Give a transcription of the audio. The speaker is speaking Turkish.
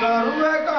ਸਰਵੇ ਕਾ